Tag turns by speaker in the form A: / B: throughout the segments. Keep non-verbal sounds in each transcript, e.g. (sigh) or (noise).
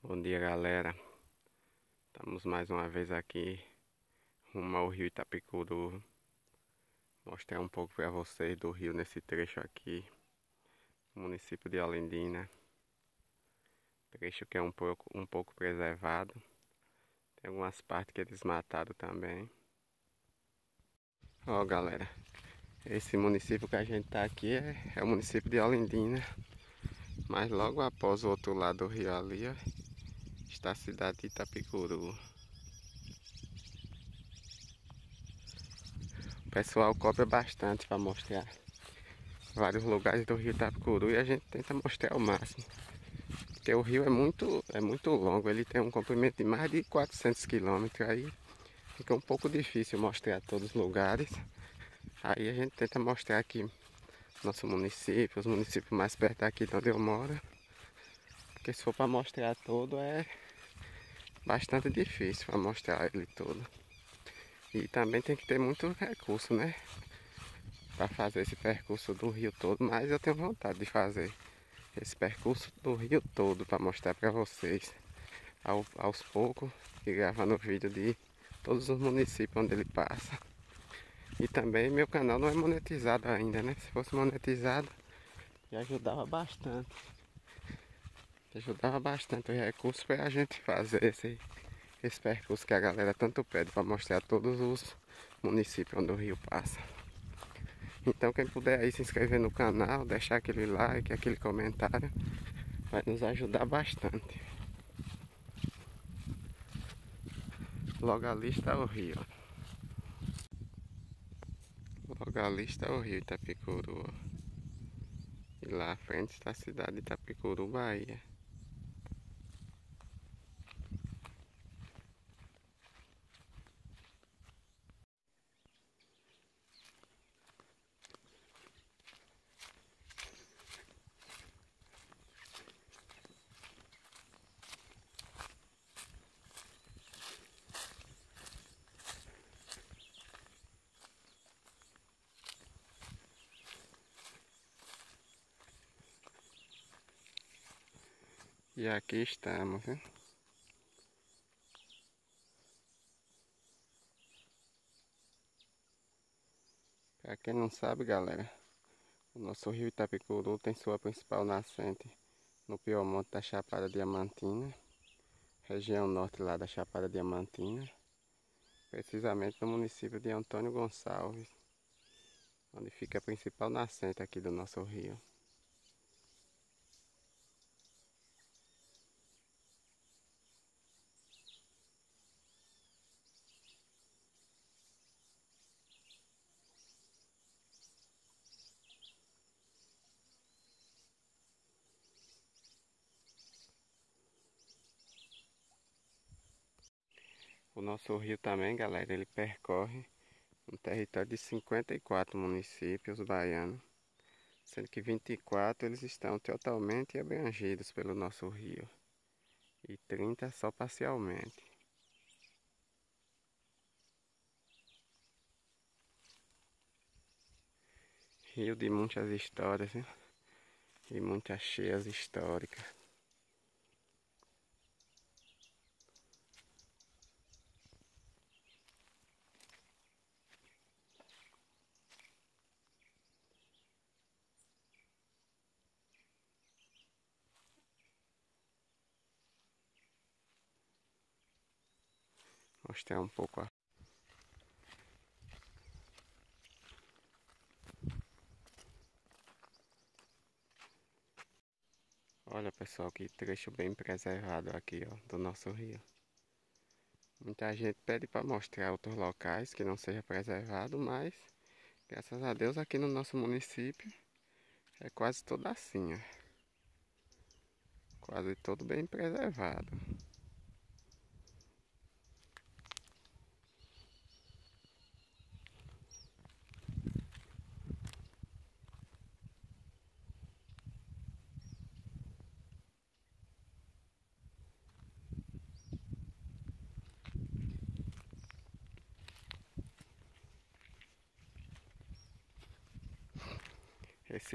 A: Bom dia galera, estamos mais uma vez aqui rumo ao rio Itapicuru Mostrar um pouco para vocês do rio nesse trecho aqui Município de Olindina Trecho que é um pouco, um pouco preservado. Tem algumas partes que eles mataram também. Ó galera, esse município que a gente tá aqui é, é o município de Olindina mas logo após o outro lado do rio ali, ó, está a cidade de Itapicuru. O pessoal cobra bastante para mostrar vários lugares do rio Itapicuru e a gente tenta mostrar o máximo. Porque o rio é muito, é muito longo, ele tem um comprimento de mais de 400 quilômetros, aí fica um pouco difícil mostrar todos os lugares. Aí a gente tenta mostrar aqui nosso município, os municípios mais perto daqui de onde eu moro. Porque se for para mostrar todo é bastante difícil para mostrar ele todo. E também tem que ter muito recurso, né? Para fazer esse percurso do rio todo, mas eu tenho vontade de fazer esse percurso do rio todo para mostrar para vocês ao, aos poucos e gravando vídeo de todos os municípios onde ele passa. E também meu canal não é monetizado ainda, né? Se fosse monetizado, já ajudava bastante ajudava bastante os recursos para a gente fazer esse, esse percurso que a galera tanto pede para mostrar todos os municípios onde o rio passa. Então quem puder aí se inscrever no canal, deixar aquele like, aquele comentário, vai nos ajudar bastante. Logo ali está o rio. Logo ali está o rio Itapicuru. E lá à frente está a cidade de Itapicuru, Bahia. E aqui estamos? Para quem não sabe, galera, o nosso rio Itapicuru tem sua principal nascente no Piemonte da Chapada Diamantina, região norte lá da Chapada Diamantina, precisamente no município de Antônio Gonçalves, onde fica a principal nascente aqui do nosso rio. O nosso rio também, galera, ele percorre um território de 54 municípios baianos, sendo que 24 eles estão totalmente abrangidos pelo nosso rio e 30 só parcialmente. Rio de muitas histórias hein? e muitas cheias históricas. Mostrar um pouco a Olha pessoal, que trecho bem preservado aqui ó, do nosso rio. Muita gente pede para mostrar outros locais que não seja preservado, mas graças a Deus aqui no nosso município é quase todo assim, ó. Quase todo bem preservado.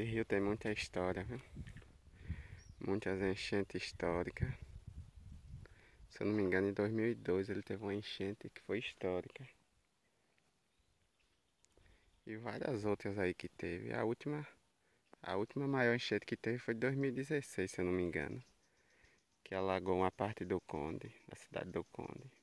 A: Esse rio tem muita história, viu? Muitas enchentes históricas. Se eu não me engano, em 2002 ele teve uma enchente que foi histórica. E várias outras aí que teve. A última, a última maior enchente que teve foi em 2016, se eu não me engano. Que alagou uma parte do Conde, da cidade do Conde.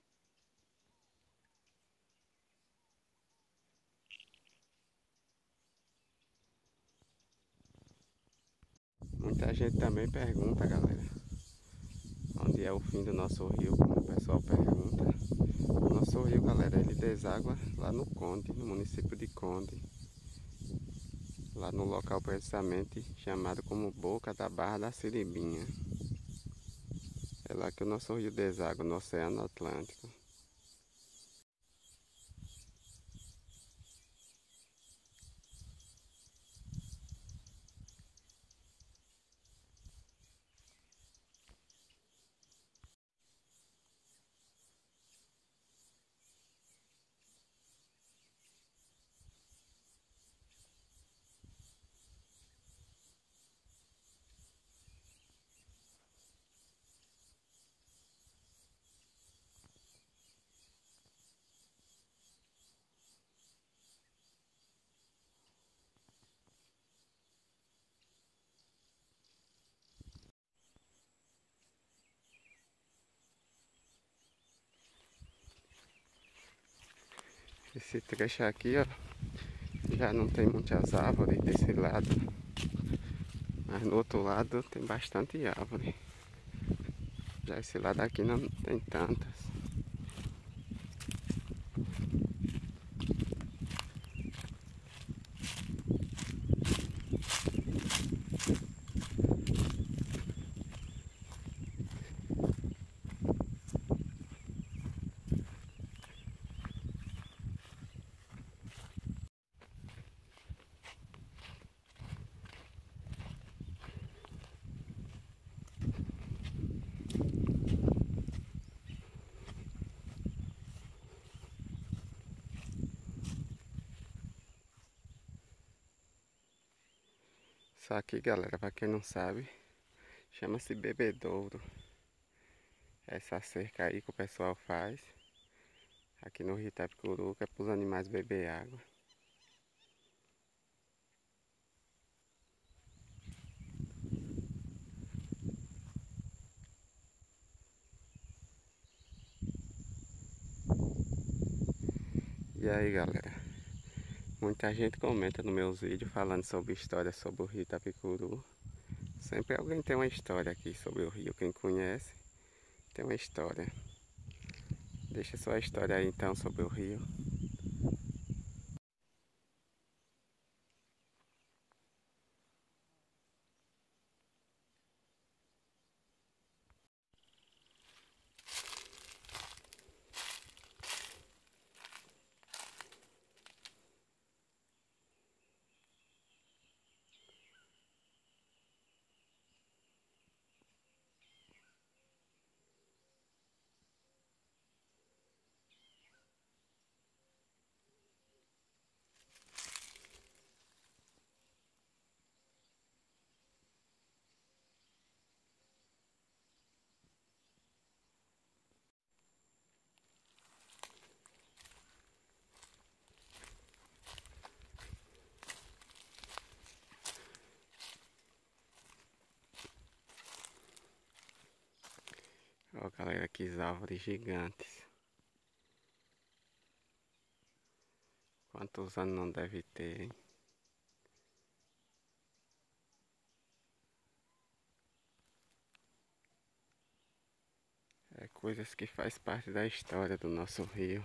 A: Muita gente também pergunta, galera, onde é o fim do nosso rio, como o pessoal pergunta. O nosso rio, galera, ele deságua lá no Conde, no município de Conde. Lá no local precisamente chamado como Boca da Barra da Siribinha. É lá que o nosso rio deságua no Oceano Atlântico. Esse trecho aqui, ó, já não tem muitas árvores desse lado. Mas no outro lado tem bastante árvore. Já esse lado aqui não tem tantas. Aqui, galera, para quem não sabe, chama-se bebedouro. Essa cerca aí que o pessoal faz aqui no Rio Itapicuruca é para os animais beber água. E aí, galera? Muita gente comenta nos meus vídeos falando sobre história sobre o rio Itapicuru. Sempre alguém tem uma história aqui sobre o rio. Quem conhece tem uma história. Deixa sua história aí então sobre o rio. Ó galera, que árvores gigantes. Quantos anos não deve ter, hein? É coisas que faz parte da história do nosso rio.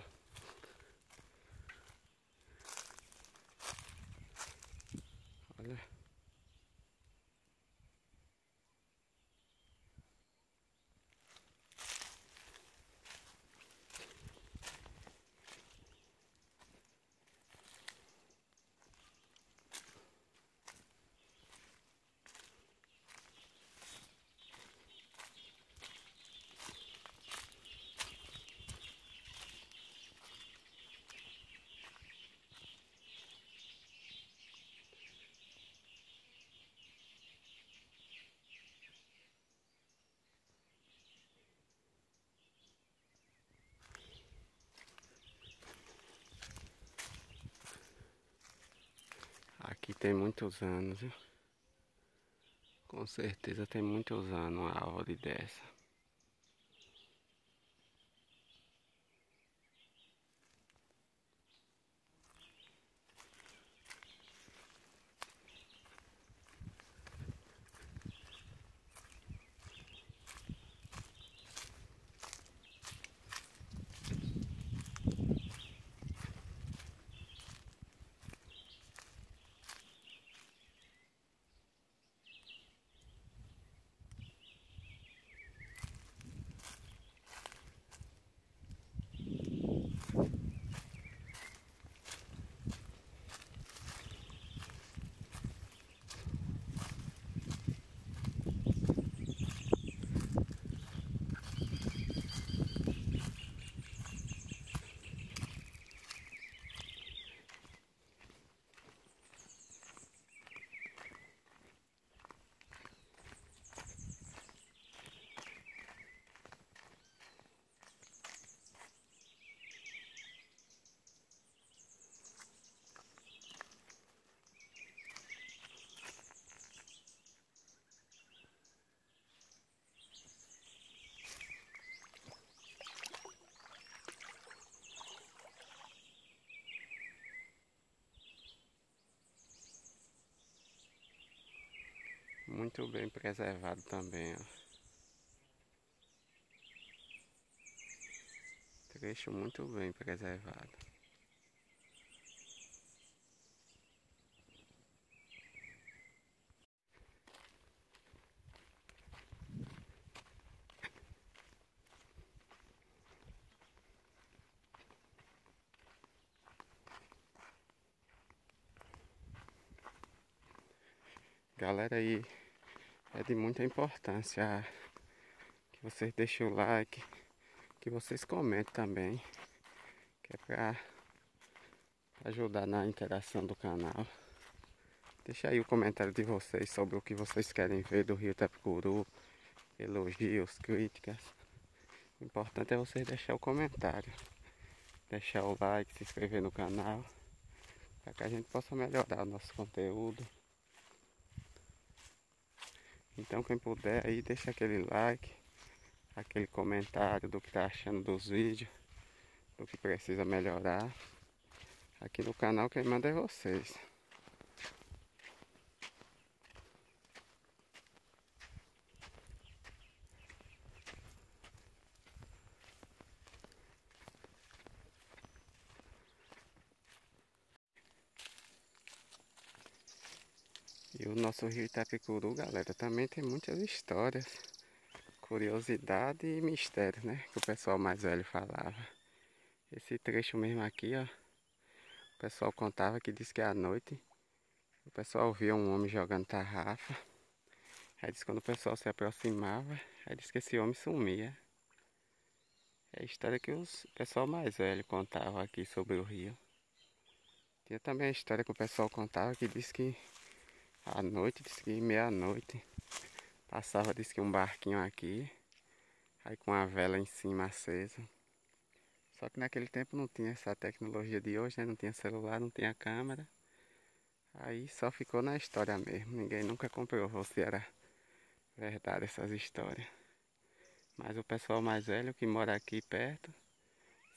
A: Tem muitos anos, viu? Com certeza tem muitos anos uma árvore dessa. Muito bem preservado também, ó. Trecho muito bem preservado. Galera aí, é de muita importância que vocês deixem o like, que vocês comentem também, que é para ajudar na interação do canal. Deixa aí o comentário de vocês sobre o que vocês querem ver do Rio Tapicuru, elogios, críticas. O importante é vocês deixar o comentário, deixar o like, se inscrever no canal, para que a gente possa melhorar o nosso conteúdo. Então quem puder aí deixa aquele like, aquele comentário do que tá achando dos vídeos, do que precisa melhorar. Aqui no canal quem manda é vocês. E o nosso rio Itapicuru, galera, também tem muitas histórias, curiosidade e mistério, né? Que o pessoal mais velho falava. Esse trecho mesmo aqui, ó, o pessoal contava que diz que à noite o pessoal via um homem jogando tarrafa. Aí diz que quando o pessoal se aproximava, aí diz que esse homem sumia. É a história que os pessoal mais velho contava aqui sobre o rio. Tinha também a história que o pessoal contava que diz que à noite, disse que meia-noite, passava, disse que um barquinho aqui, aí com a vela em cima acesa. Só que naquele tempo não tinha essa tecnologia de hoje, né? Não tinha celular, não tinha câmera. Aí só ficou na história mesmo. Ninguém nunca comprovou se era verdade essas histórias. Mas o pessoal mais velho que mora aqui perto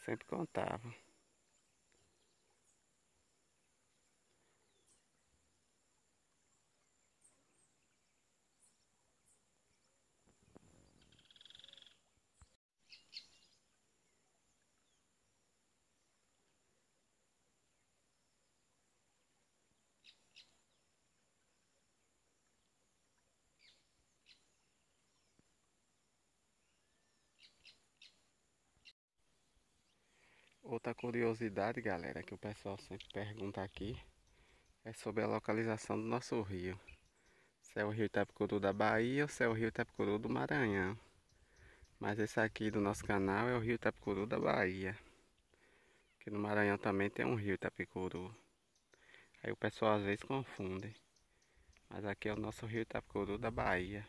A: sempre contava. Outra curiosidade, galera, que o pessoal sempre pergunta aqui é sobre a localização do nosso rio. Se é o rio Itapicuru da Bahia ou se é o rio Itapicuru do Maranhão. Mas esse aqui do nosso canal é o rio Itapicuru da Bahia. Que no Maranhão também tem um rio Itapicuru. Aí o pessoal às vezes confunde. Mas aqui é o nosso rio Itapicuru da Bahia.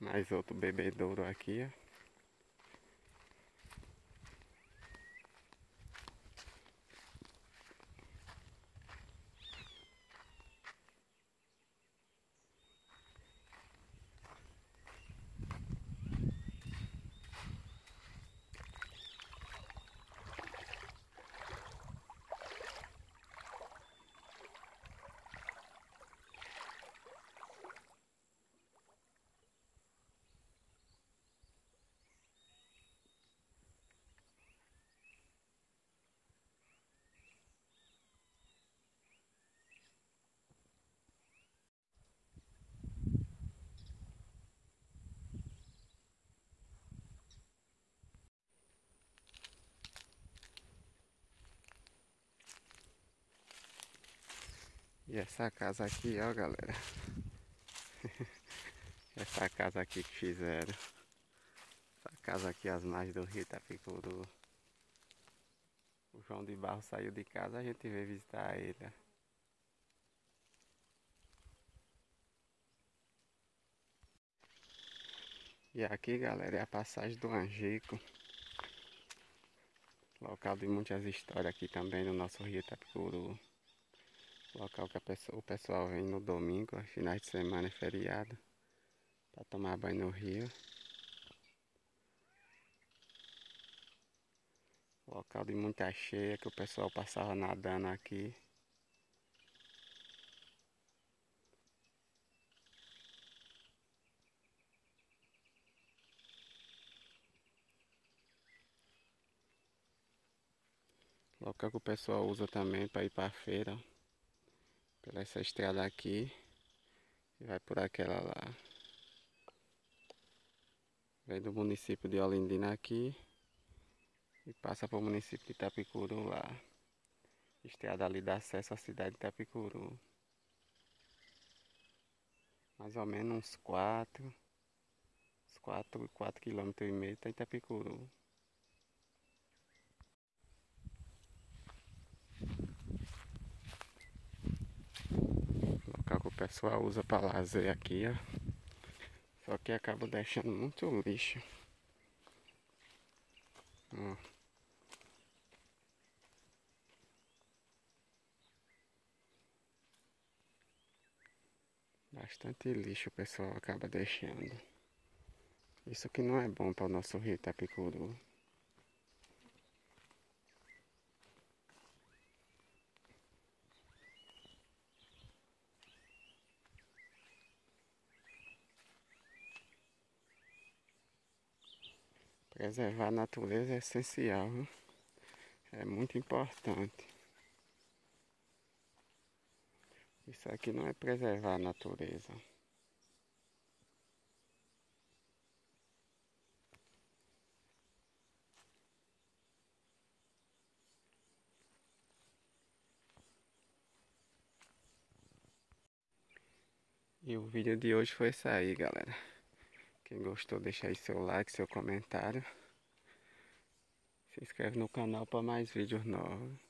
A: Mais outro bebedouro aqui, ó. E essa casa aqui, ó galera. (laughs) essa casa aqui que fizeram. Essa casa aqui às margens do rio Itapicuru. O João de Barro saiu de casa, a gente veio visitar ele. E aqui galera é a passagem do Angico. Local de muitas histórias aqui também no nosso rio Itapicuru. Local que pessoa, o pessoal vem no domingo, finais de semana é feriado, para tomar banho no rio. Local de muita cheia que o pessoal passava nadando aqui. Local que o pessoal usa também para ir para a feira pela essa estrada aqui e vai por aquela lá. Vem do município de Olindina aqui e passa para o município de Itapicuru lá. Estrada ali dá acesso à cidade de Itapicuru. Mais ou menos uns 4, uns 4, 4 km e meio tá Itapicuru. Pessoal usa para lazer aqui, ó. Só que acaba deixando muito lixo. Ó. Bastante lixo o pessoal acaba deixando. Isso que não é bom para o nosso rio Itapicuru. Preservar a natureza é essencial, viu? é muito importante. Isso aqui não é preservar a natureza. E o vídeo de hoje foi isso aí, galera. Quem gostou, deixa aí seu like, seu comentário. Se inscreve no canal para mais vídeos novos.